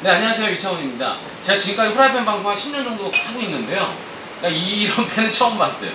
네 안녕하세요. 이창훈입니다. 제가 지금까지 후라이팬 방송 한 10년 정도 하고 있는데요. 그러니까 이런 팬은 처음 봤어요.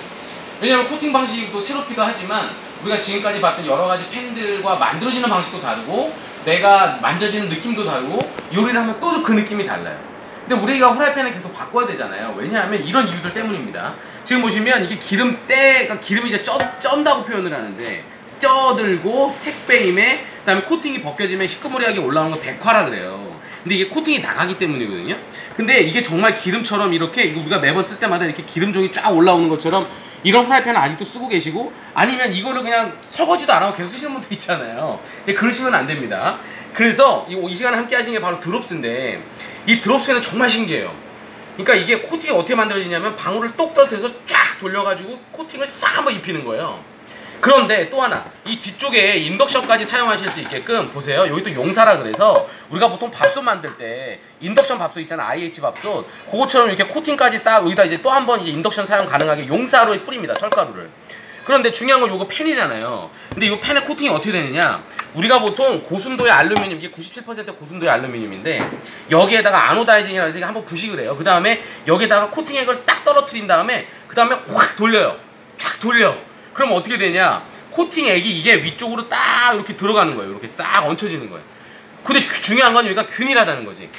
왜냐면 코팅 방식이 또 새롭기도 하지만 우리가 지금까지 봤던 여러 가지 팬들과 만들어지는 방식도 다르고 내가 만져지는 느낌도 다르고 요리를 하면 또 그 느낌이 달라요. 근데 우리가 후라이팬을 계속 바꿔야 되잖아요. 왜냐하면 이런 이유들 때문입니다. 지금 보시면 이게 기름때 그러니까 기름이 이제 쪄, 쩐다고 표현을 하는데 쪄들고 색배임에 그 다음에 코팅이 벗겨지면 희끄무리하게 올라오는 거 백화라 그래요 근데 이게 코팅이 나가기 때문이거든요. 근데 이게 정말 기름처럼 이렇게 우리가 매번 쓸 때마다 이렇게 기름종이 쫙 올라오는 것처럼 이런 프라이팬을 아직도 쓰고 계시고 아니면 이거를 그냥 설거지도 안 하고 계속 쓰시는 분도 있잖아요. 근데 그러시면 안 됩니다. 그래서 이, 이 시간에 함께 하신 게 바로 드롭스인데 이 드롭스는 정말 신기해요. 그러니까 이게 코팅이 어떻게 만들어지냐면 방울을 똑 떨어뜨려서 쫙 돌려가지고 코팅을 싹 한번 입히는 거예요 그런데 또 하나 이 뒤쪽에 인덕션까지 사용하실 수 있게끔 보세요. 여기 또 용사라 그래서 우리가 보통 밥솥 만들 때 인덕션 밥솥 있잖아. IH 밥솥. 그것처럼 이렇게 코팅까지 쌓아 여기다 이제 또 한 번 이제 인덕션 사용 가능하게 용사로 뿌립니다. 철가루를. 그런데 중요한 건 요거 팬이잖아요. 근데 이 팬의 코팅이 어떻게 되느냐? 우리가 보통 고순도의 알루미늄 이게 97% 고순도의 알루미늄인데 여기에다가 아노다이징이라는 해서 한번 부식을 해요. 그 다음에 여기에다가 코팅액을 딱 떨어뜨린 다음에 그 다음에 확 돌려요. 쫙 돌려 그럼 어떻게 되냐? 코팅액이 이게 위쪽으로 딱 이렇게 들어가는 거예요. 이렇게 싹 얹혀지는 거예요. 근데 중요한 건 여기가 균일하다는 거지.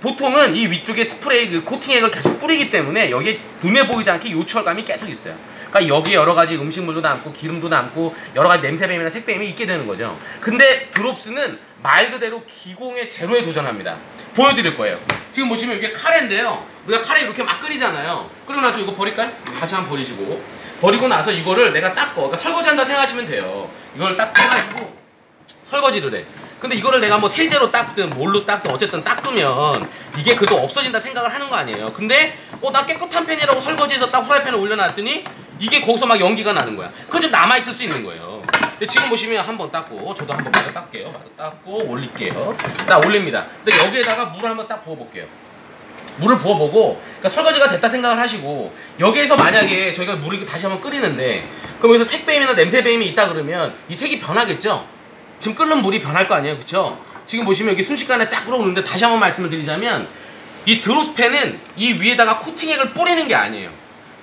보통은 이 위쪽에 스프레이 그 코팅액을 계속 뿌리기 때문에 여기에 눈에 보이지 않게 요철감이 계속 있어요. 그러니까 여기에 여러 가지 음식물도 남고 기름도 남고 여러 가지 냄새뱀이나 색뱀이 있게 되는 거죠. 근데 드롭스는 말 그대로 기공의 제로에 도전합니다. 보여드릴 거예요. 지금 보시면 이게 카레인데요. 우리가 카레 이렇게 막 끓이잖아요. 나서 이거 버릴까요? 같이 한번 버리시고 버리고 나서 이거를 내가 닦어. 그러니까 설거지한다 생각하시면 돼요. 이걸 딱 빼가지고 설거지를 해. 근데 이거를 내가 뭐 세제로 닦든 뭘로 닦든 어쨌든 닦으면 이게 그래도 없어진다 생각을 하는 거 아니에요. 근데 어 나 깨끗한 팬이라고 설거지해서 딱 후라이팬에 올려놨더니 이게 거기서 막 연기가 나는 거야. 그건 좀 남아있을 수 있는 거예요. 근데 지금 보시면 한 번 닦고 저도 한번 마저 닦게요. 마저 닦고 올릴게요. 딱 올립니다. 근데 여기에다가 물을 한번 싹 부어볼게요 물을 부어보고 그러니까 설거지가 됐다 생각을 하시고 여기에서 만약에 저희가 물을 다시 한번 끓이는데 그럼 여기서 색배임이나 냄새배임이 있다 그러면 이 색이 변하겠죠? 지금 끓는 물이 변할 거 아니에요. 그쵸? 지금 보시면 여기 순식간에 딱 끓어오는데 다시 한번 말씀을 드리자면 이 드로스팬은 이 위에다가 코팅액을 뿌리는 게 아니에요.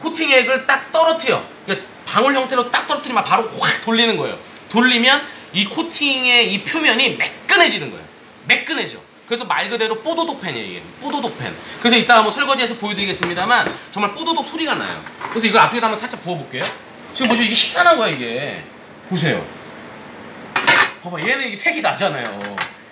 코팅액을 딱 떨어뜨려. 그러니까 방울 형태로 딱 떨어뜨리면 바로 확 돌리는 거예요. 돌리면 이 코팅의 이 표면이 매끈해지는 거예요. 매끈해져 그래서 말 그대로 뽀도독 팬이에요 이게. 뽀도독 팬. 그래서 이따 한번 설거지해서 보여드리겠습니다만 정말 뽀도독 소리가 나요. 그래서 이걸 앞쪽에다 한번 살짝 부어볼게요. 지금 보시면 이게 희한한 거야 이게. 보세요. 봐봐 얘는 이게 색이 나잖아요.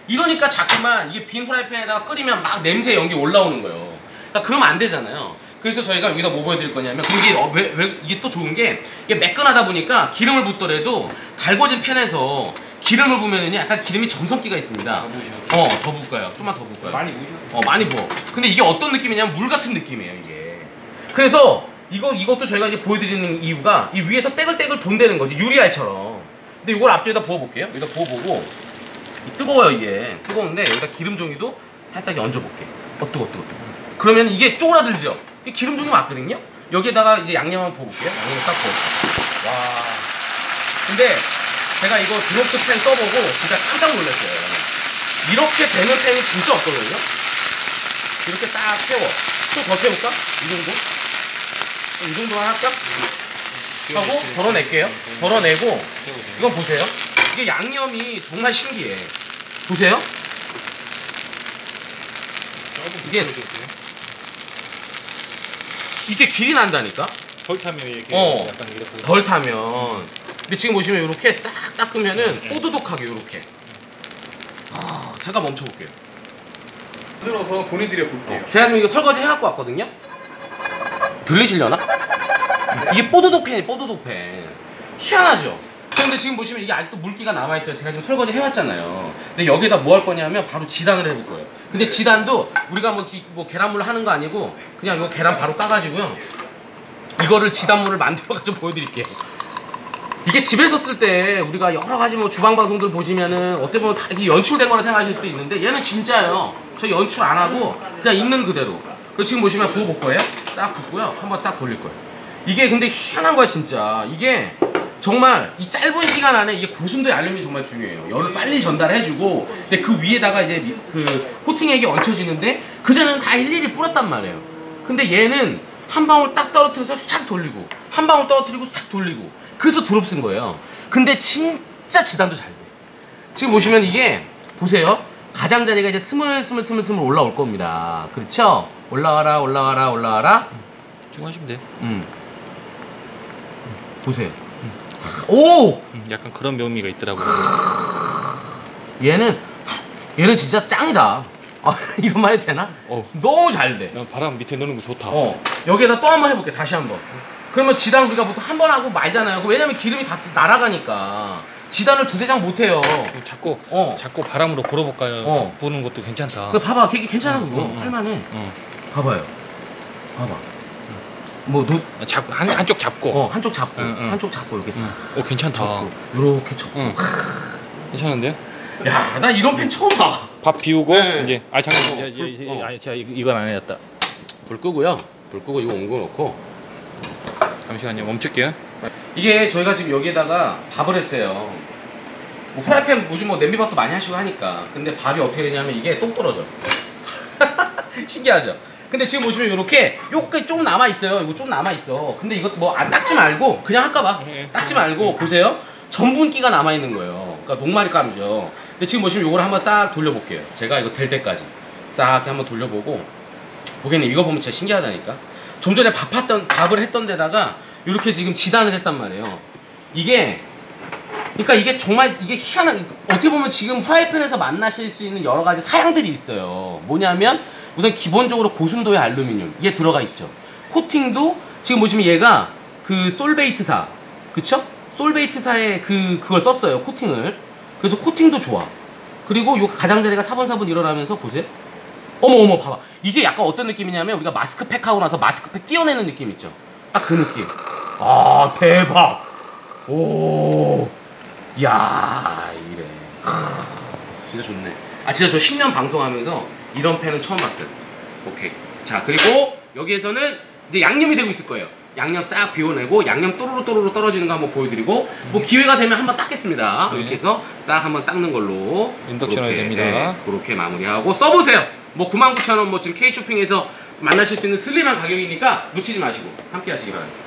이러니까 자꾸만 이게 빈 후라이팬에다가 끓이면 막 냄새 연기 올라오는 거예요. 그러니까 그러면 안 되잖아요. 그래서 저희가 여기다 뭐 보여드릴 거냐면 그게 어, 왜, 왜 이게 또 좋은 게 이게 매끈하다 보니까 기름을 붓더라도 달궈진 팬에서 기름을 부으면은 약간 기름이 점성기가 있습니다. 어, 더 부을까요? 좀만 더 부을까요? 많이 무죠. 어, 많이 부어. 근데 이게 어떤 느낌이냐면 물 같은 느낌이에요, 이게. 그래서 이거 이것도 저희가 이제 보여드리는 이유가 이 위에서 떼글떼글 돈다는 거지 유리알처럼. 근데 이걸 앞쪽에다 부어볼게요. 여기다 부어보고 이 뜨거워요 이게. 뜨거운데 여기다 기름 종이도 살짝 얹어볼게. 어 뜨거, 뜨거, 뜨거. 그러면 이게 쪼그라들죠. 이 기름 종이 맞거든요. 여기에다가 이제 양념 한번 부어볼게요. 양념 싹 부어. 와. 근데 제가 이거 드롭스 팬 써보고 진짜 깜짝 놀랐어요. 이렇게 되는 팬이 진짜 없거든요. 이렇게 딱 태워. 또더 태울까? 이 정도? 이 정도만 할까? 하고 덜어낼게요. 덜어내고 이건 보세요. 이게 양념이 정말 신기해. 보세요. 이게 이게 길이 난다니까. 덜 타면 이렇게 어. 약간 이렇게 덜 타면. 근데 지금 보시면 이렇게 싹 닦으면은 뽀드독하게 이렇게. 아, 제가 멈춰볼게요. 만들어서 보내드려 볼게요. 제가 지금 이거 설거지 해갖고 왔거든요. 들리시려나? 이게 뽀드독 팬이 뽀드독 팬. 희한하죠? 근데 지금 보시면 이게 아직도 물기가 남아있어요. 제가 지금 설거지 해왔잖아요. 근데 여기다 뭐 할 거냐면 바로 지단을 해볼 거예요. 근데 지단도 우리가 뭐, 지- 뭐 계란물 하는 거 아니고 그냥 이거 계란 바로 따가지고요. 이거를 지단물을 만들어가지고 보여드릴게요. 이게 집에서 쓸 때 우리가 여러 가지 뭐 주방 방송들 보시면은 어때 보면 다 이렇게 연출된 거라 생각하실 수도 있는데 얘는 진짜예요. 저 연출 안 하고 그냥 있는 그대로. 그리고 지금 보시면 부어 볼 거예요. 싹 붓고요. 한번 싹 돌릴 거예요. 이게 근데 희한한 거야 진짜. 이게 정말 이 짧은 시간 안에 이게 고순도의 알루미늄이 정말 중요해요. 열을 빨리 전달해주고, 근데 그 위에다가 이제 미- 그 코팅액이 얹혀지는데 그 전에는 다 일일이 뿌렸단 말이에요. 근데 얘는 한 방울 딱 떨어뜨려서 싹 돌리고, 한 방울 떨어뜨리고 싹 돌리고, 그래서 드롭 쓴 거예요. 근데 진짜 지단도 잘 돼. 지금 보시면 이게 보세요. 가장자리가 이제 스물스물 스물스물 올라올 겁니다. 그렇죠? 올라와라 올라와라 올라와라. 지금 하시면 돼. 음. 보세요. 오! 음, 약간 그런 묘미가 있더라고요. 얘는 얘는 진짜 짱이다. 아, 이런 말 해도 되나? 어. 너무 잘 돼. 야, 바람 밑에 넣는 거 좋다. 어. 여기에다 또 한 번 해볼게. 다시 한 번. 그러면 지단 우리가 보통 한 번 하고 말잖아요. 왜냐면 기름이 다 날아가니까. 지단을 두세 장 못 해요. 그럼 자꾸 어. 자꾸 바람으로 불어볼까요? 어. 부는 것도 괜찮다. 그 봐봐. 걔 괜찮아 그거. 응, 응. 할만해. 어. 봐봐요. 봐봐. 뭐 노, 잡, 한, 한쪽 잡고. 어, 한쪽 잡고 응, 응. 한쪽 잡고 이렇게 싹어 괜찮다. 접고 요렇게 접고. 응. 괜찮은데? 야, 나 이런 펜 처음 봐. 밥 비우고 네. 이제 아 잠깐. 어, 야, 야, 야, 어. 제가 이- 이건 안 해놨다. 불 끄고요. 불 끄고 이거 옮겨 놓고 잠시만요. 멈출게요. 이게 저희가 지금 여기에다가 밥을 했어요. 뭐 프라이팬 요즘 뭐 냄비밥도 많이 하시고 하니까. 근데 밥이 어떻게 되냐면 이게 똑 떨어져. 신기하죠? 근데 지금 보시면 이렇게 요게 좀 남아 있어요. 이거 좀 남아 있어. 근데 이거 뭐안 닦지 말고 그냥 할까 봐. 예. 닦지 말고 보세요. 전분기가 남아 있는 거예요. 그러니까 녹말이 가루죠. 근데 지금 보시면 이거를 한번 싹 돌려볼게요. 제가 이거 될 때까지 싹 한번 돌려보고 고객님 이거 보면 진짜 신기하다니까. 좀 전에 밥 했던 밥을 했던 데다가 이렇게 지금 지단을 했단 말이에요. 이게 그러니까 이게 정말 이게 희한한 어떻게 보면 지금 프라이팬에서 만나실 수 있는 여러 가지 사양들이 있어요. 뭐냐면 우선 기본적으로 고순도의 알루미늄 이게 들어가 있죠. 코팅도 지금 보시면 얘가 그 솔베이트사 그쵸? 솔베이트사의 그 그걸 썼어요 코팅을. 그래서 코팅도 좋아. 그리고 요 가장자리가 사번사번 일어나면서 보세요. 어머 어머 봐봐. 이게 약간 어떤 느낌이냐면 우리가 마스크팩 하고 나서 마스크팩 띄어내는 느낌 있죠? 딱 그 느낌. 아 대박. 오. 야 이래. 크, 진짜 좋네. 아 진짜 저 10년 방송하면서 이런 펜은 처음 봤어요. 오케이. 자 그리고 여기에서는 이제 양념이 되고 있을 거예요. 양념 싹 비워내고 양념 또로로 또로로 떨어지는 거 한번 보여드리고 뭐 기회가 되면 한번 닦겠습니다. 네. 이렇게 해서 싹 한번 닦는 걸로. 인덕션이 됩니다. 네, 그렇게 마무리하고 써보세요 뭐 99,000원 뭐 지금 K쇼핑에서 만나실 수 있는 슬림한 가격이니까 놓치지 마시고 함께 하시기 바랍니다